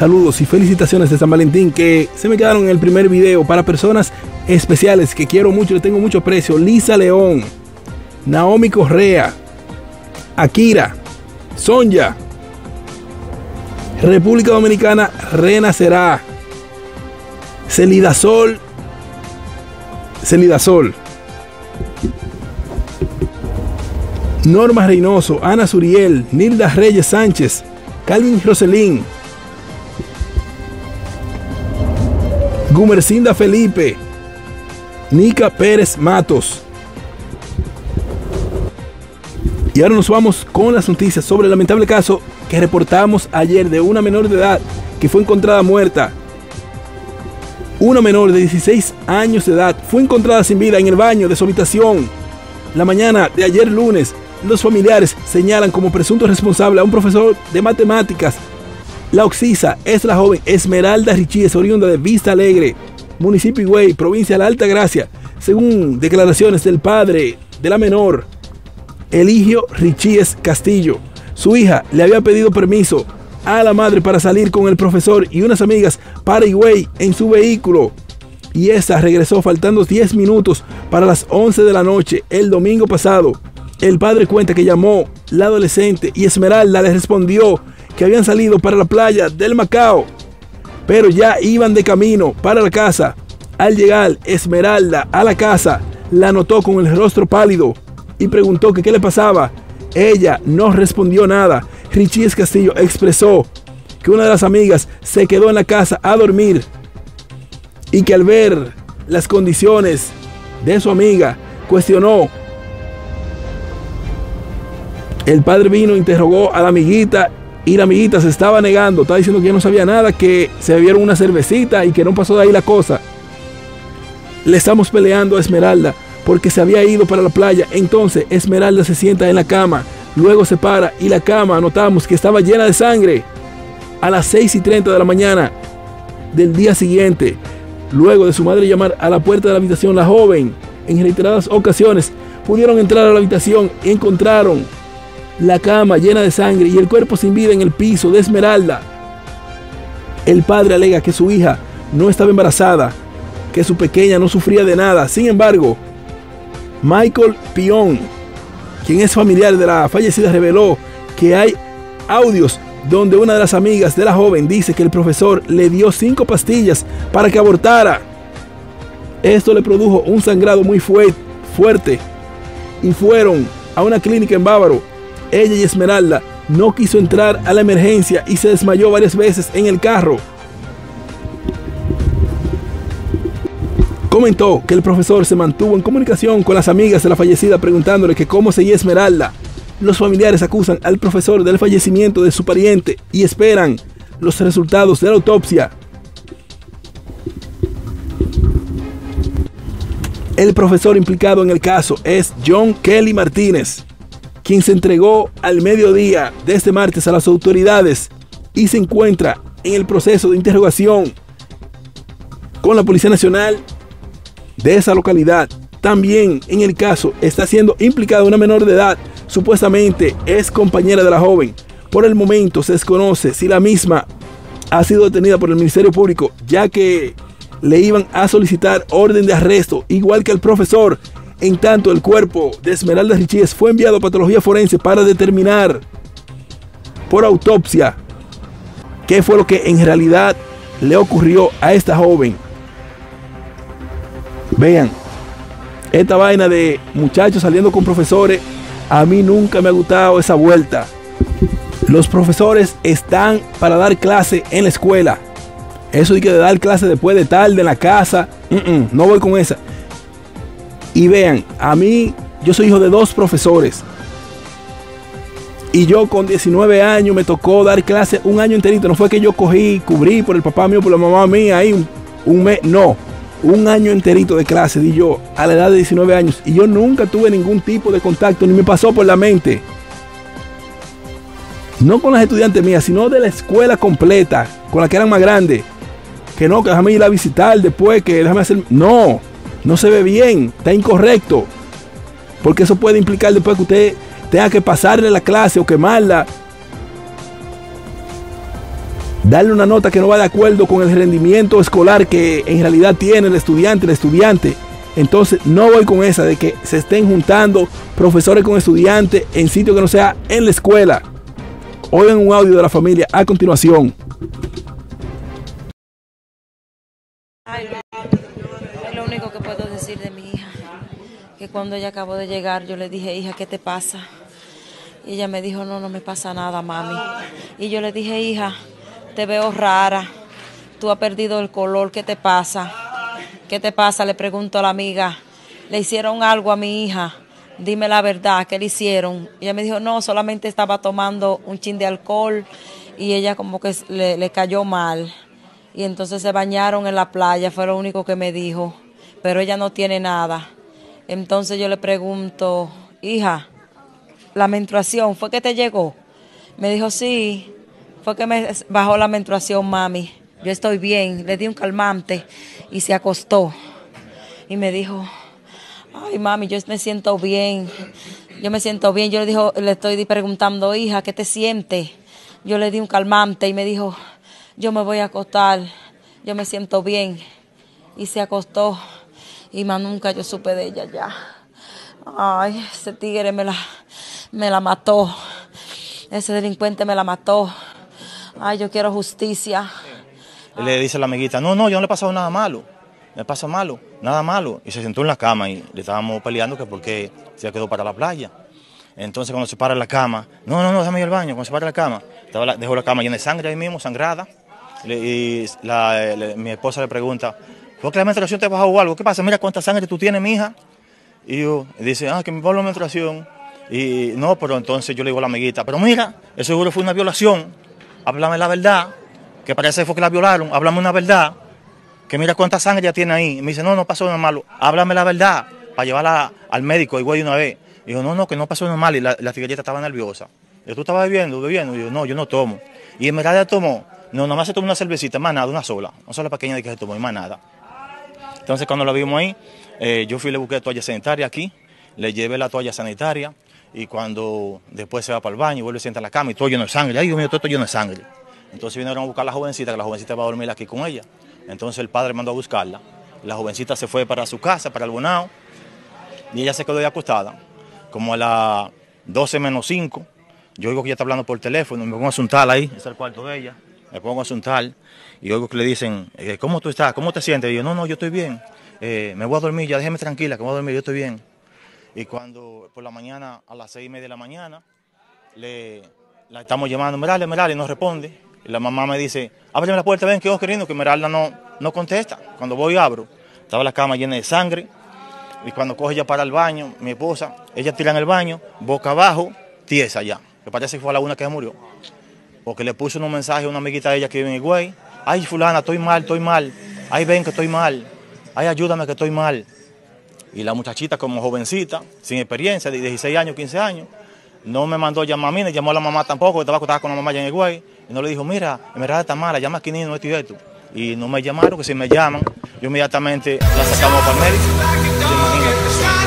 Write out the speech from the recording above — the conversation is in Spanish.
saludos y felicitaciones de San Valentín que se me quedaron en el primer video para personas especiales que quiero mucho, le tengo mucho precio. Lisa León, Naomi Correa, Akira, Sonja, República Dominicana renacerá. Celidasol, Celidasol. Norma Reynoso, Ana Suriel, Nilda Reyes Sánchez, Calvin Roselín, Gumercinda Felipe, Nica Pérez Matos. Y ahora nos vamos con las noticias sobre el lamentable caso que reportamos ayer de una menor de edad que fue encontrada muerta. Una menor de 16 años de edad fue encontrada sin vida en el baño de su habitación. La mañana de ayer lunes, los familiares señalan como presunto responsable a un profesor de matemáticas. La Oxisa es la joven Esmeralda Richíes, oriunda de Vista Alegre, municipio Higüey, provincia de la Alta Gracia, según declaraciones del padre de la menor, Eligio Richíes Castillo. Su hija le había pedido permiso a la madre para salir con el profesor y unas amigas para Higüey en su vehículo. Y esta regresó faltando 10 minutos para las 11 de la noche el domingo pasado. El padre cuenta que llamó la adolescente y Esmeralda le respondió que habían salido para la playa del Macao, pero ya iban de camino para la casa. Al llegar Esmeralda a la casa, la notó con el rostro pálido y preguntó que qué le pasaba. Ella no respondió nada. Richie Castillo expresó que una de las amigas se quedó en la casa a dormir y que al ver las condiciones de su amiga cuestionó. El padre vino, interrogó a la amiguita y la amiguita se estaba negando, estaba diciendo que ya no sabía nada, que se bebieron una cervecita y que no pasó de ahí la cosa. Le estamos peleando a Esmeralda porque se había ido para la playa. Entonces Esmeralda se sienta en la cama, luego se para y la cama notamos que estaba llena de sangre. A las 6 y 30 de la mañana del día siguiente, luego de su madre llamar a la puerta de la habitación, la joven, en reiteradas ocasiones, pudieron entrar a la habitación y encontraron la cama llena de sangre y el cuerpo sin vida en el piso de Esmeralda. El padre alega que su hija no estaba embarazada, que su pequeña no sufría de nada. Sin embargo, Michael Pion, quien es familiar de la fallecida, reveló que hay audios donde una de las amigas de la joven dice que el profesor le dio cinco pastillas para que abortara. Esto le produjo un sangrado muy fuerte y fueron a una clínica en Bávaro. Ella y Esmeralda no quiso entrar a la emergencia y se desmayó varias veces en el carro. Comentó que el profesor se mantuvo en comunicación con las amigas de la fallecida preguntándole que cómo seguía Esmeralda. Los familiares acusan al profesor del fallecimiento de su pariente y esperan los resultados de la autopsia. El profesor implicado en el caso es John Kelly Martínez, quien se entregó al mediodía de este martes a las autoridades y se encuentra en el proceso de interrogación con la Policía Nacional de esa localidad. También en el caso está siendo implicada una menor de edad, supuestamente es compañera de la joven. Por el momento se desconoce si la misma ha sido detenida por el Ministerio Público, ya que le iban a solicitar orden de arresto, igual que al profesor. En tanto, el cuerpo de Esmeralda Richíes fue enviado a patología forense para determinar por autopsia qué fue lo que en realidad le ocurrió a esta joven. Vean, esta vaina de muchachos saliendo con profesores, a mí nunca me ha gustado esa vuelta. Los profesores están para dar clase en la escuela. Eso de que dar clase después de tarde en la casa, no voy con esa. Y vean, a mí, yo soy hijo de dos profesores. Y yo con 19 años me tocó dar clase un año enterito. No fue que yo cogí, cubrí por el papá mío, por la mamá mía, ahí un, mes. No, un año enterito de clase di yo a la edad de 19 años. Y yo nunca tuve ningún tipo de contacto, ni me pasó por la mente. No con las estudiantes mías, sino de la escuela completa, con las que eran más grandes. Que no, que déjame ir a visitar después, que déjame hacer... No, no se ve bien, está incorrecto. Porque eso puede implicar después que usted tenga que pasarle la clase o quemarla. darle una nota que no va de acuerdo con el rendimiento escolar que en realidad tiene el estudiante, el estudiante. Entonces no voy con esa de que se estén juntando profesores con estudiantes en sitio que no sea en la escuela. Oigan un audio de la familia a continuación. Que cuando ella acabó de llegar, yo le dije, hija, ¿qué te pasa? Y ella me dijo, no, no me pasa nada, mami. Y yo le dije, hija, te veo rara. Tú has perdido el color, ¿qué te pasa? ¿Qué te pasa? Le pregunto a la amiga. ¿Le hicieron algo a mi hija? Dime la verdad, ¿qué le hicieron? Y ella me dijo, no, solamente estaba tomando un chin de alcohol y ella como que le, le cayó mal. Y entonces se bañaron en la playa, fue lo único que me dijo. Pero ella no tiene nada. Entonces yo le pregunto, hija, la menstruación, ¿fue que te llegó? Me dijo, sí, fue que me bajó la menstruación, mami. Yo estoy bien, le di un calmante y se acostó. Y me dijo, ay, mami, yo me siento bien. Yo me siento bien. Yo le, dijo, le estoy preguntando, hija, ¿qué te sientes? Yo le di un calmante y me dijo, yo me voy a acostar, yo me siento bien. Y se acostó y más nunca yo supe de ella ya. Ay, ese tigre me la, me la mató. Ese delincuente me la mató. Ay, yo quiero justicia. le dice a la amiguita, no, no, yo no le he pasado nada malo. Me pasa malo, nada malo. Y se sentó en la cama y le estábamos peleando que porque se quedó para la playa. Entonces cuando se para la cama, no, no, no, déjame ir al baño. Cuando se para la cama, dejó la cama llena de sangre ahí mismo, sangrada y mi esposa le pregunta, ¿por qué la menstruación te bajó o algo? ¿Qué pasa? Mira cuánta sangre tú tienes, mija. Y yo, dice, ah, que me bajó la menstruación. Y no, pero entonces yo le digo a la amiguita, pero mira, eso seguro fue una violación. Háblame la verdad, que parece que fue que la violaron. Háblame una verdad, que mira cuánta sangre ya tiene ahí. Y me dice, no, no pasó nada malo. Háblame la verdad, para llevarla al médico igual de una vez. Y yo, no, no, que no pasó nada malo. Y la, la estaba nerviosa. Y tú estabas bebiendo, bebiendo. Y yo, no, yo no tomo. Y en verdad tomó. No, nomás se tomó una cervecita, más nada, una sola. Una sola pequeña de que se tomó y más nada. Entonces cuando lo vimos ahí, eh, yo fui y le busqué toalla sanitaria aquí, le llevé la toalla sanitaria y cuando después se va para el baño, vuelve a sentar en la cama y todo lleno de sangre. Ay, Dios mío, todo lleno de sangre. Entonces vinieron a buscar a la jovencita, que la jovencita va a dormir aquí con ella. Entonces el padre mandó a buscarla. La jovencita se fue para su casa, para el bonao, y ella se quedó ahí acostada. Como a las 12 menos 5, yo oigo que ella está hablando por teléfono, me pongo a asuntar ahí, es el cuarto de ella me pongo a asuntar y oigo que le dicen, eh, ¿cómo tú estás? ¿Cómo te sientes? Y yo, no, no, yo estoy bien. Eh, me voy a dormir, ya déjeme tranquila, que me voy a dormir, yo estoy bien. Y cuando por la mañana, a las seis y media de la mañana, le, estamos llamando, Meralda, Meralda, no responde. Y la mamá me dice, ábreme la puerta, ven, que vos queriendo, que Meralda no, no contesta. Cuando voy abro, estaba la cama llena de sangre. Y cuando coge ella para el baño, mi esposa, ella tira en el baño, boca abajo, tiesa ya. Que parece que fue la una que murió porque le puso un mensaje a una amiguita de ella que vive en Higüey. Ay, fulana, estoy mal, estoy mal. Ay, ven que estoy mal. Ay, ayúdame que estoy mal. Y la muchachita como jovencita, sin experiencia, de 16 años, 15 años, no me mandó llamar a mí, ni llamó a la mamá tampoco, estaba acostada con la mamá allá en Higüey. Y no le dijo, mira, en verdad está mala, llama a Quinino, esto y esto. Y no me llamaron, que si me llaman, yo inmediatamente la sacamos para el médico.